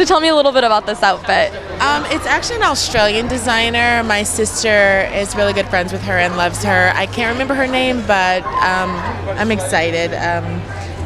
So tell me a little bit about this outfit. Um, it's actually an Australian designer. My sister is really good friends with her and loves her. I can't remember her name, but um, I'm excited um,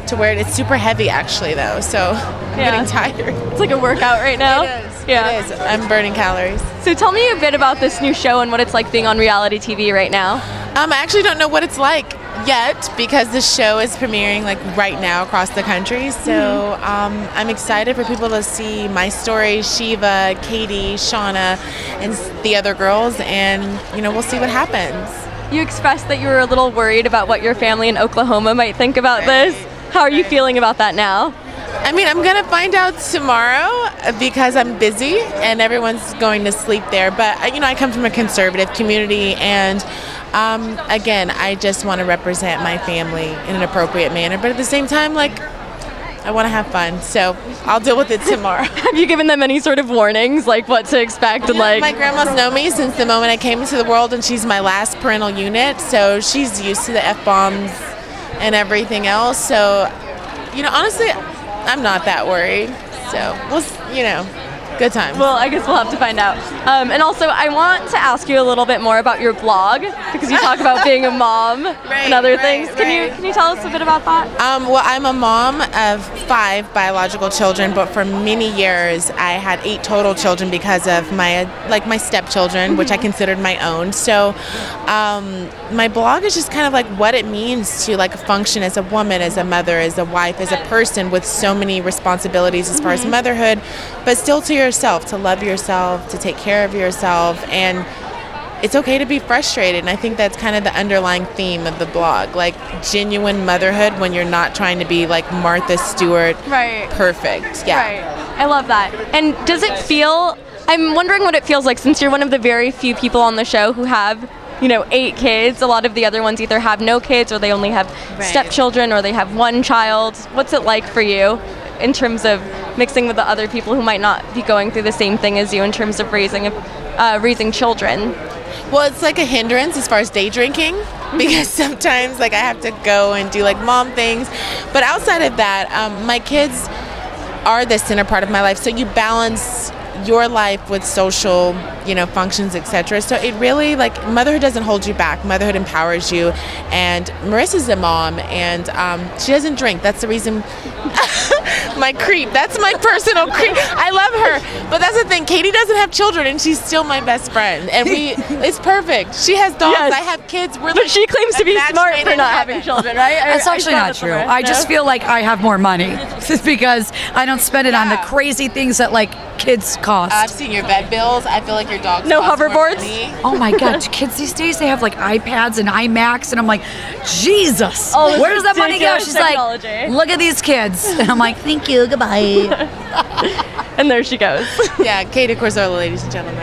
to wear it. It's super heavy, actually, though, so I'm Yeah. getting tired. It's like a workout right now. It is. Yeah. It is. I'm burning calories. So tell me a bit about this new show and what it's like being on reality TV right now. Um, I actually don't know what it's like yet because the show is premiering like right now across the country. So um, I'm excited for people to see my story, Shiva, Katie, Shauna, and the other girls, and you know we'll see what happens. You expressed that you were a little worried about what your family in Oklahoma might think about this. How are you feeling about that now? I mean, I'm gonna find out tomorrow because I'm busy and everyone's going to sleep there. But uh, you know, I come from a conservative community, and um, again, I just want to represent my family in an appropriate manner. But at the same time, like. I want to have fun, so I'll deal with it tomorrow. Have you given them any sort of warnings, like what to expect and like? my grandma's known me since the moment I came into the world, and she's my last parental unit, so she's used to the f bombs and everything else. So, you know, honestly, I'm not that worried. So we'll, you know, good times. Well, I guess we'll have to find out. Um, and also, I want to ask you a little bit more about your blog because you talk about being a mom and other right, things. Can you can you tell us a bit about that? Um, well, I'm a mom of five biological children, but for many years I had eight total children because of my like my stepchildren, which I considered my own. So, um, my blog is just kind of like what it means to like function as a woman, as a mother, as a wife, as a person with so many responsibilities as far as motherhood, but still to yourself, to love yourself, to take care of yourself, and it's okay to be frustrated and i think that's kind of the underlying theme of the blog like genuine motherhood when you're not trying to be like martha stewart Right. perfect yeah Right. I love that. And does it feel? I'm wondering what it feels like since you're one of the very few people on the show who have. You know, eight kids. A lot of the other ones either have no kids or they only have Right. stepchildren or they have one child. What's it like for you in terms of mixing with the other people who might not be going through the same thing as you in terms of raising uh, raising children? well it's like a hindrance as far as day drinking because sometimes like i have to go and do like mom things. But outside of that um, my kids are the center part of my life so you balance your life with social you know functions etc so it really like motherhood doesn't hold you back. Motherhood empowers you. And marissa's a mom and um, she doesn't drink. That's the reason my creep that's my personal creep i love her but that's the thing katie doesn't have children and she's still my best friend and we it's perfect she has dogs Yes. i have kids we're But like she claims to be smart for not heaven. having children, right? I- That's I actually saw not true. somewhere. I just feel like I have more money just because I don't spend it on the crazy things that like kids cost. I've seen your vet bills. I feel like your dog. No hoverboards? Oh my God, kids these days they have like iPads and iMacs, and I'm like, Jesus, oh, where does that money go? She's technology. like, look at these kids, and I'm like, thank you, goodbye. And there she goes. Yeah, Katie Cazorla, ladies and gentlemen.